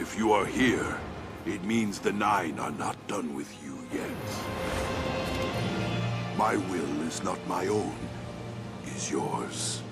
If you are here, it means the Nine are not done with you yet. My will is not my own, is yours.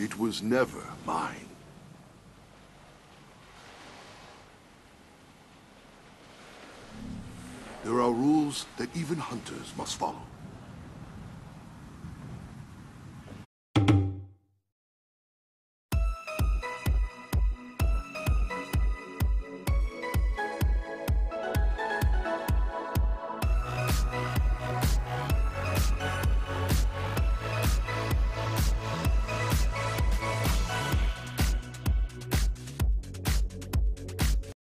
It was never mine. There are rules that even hunters must follow.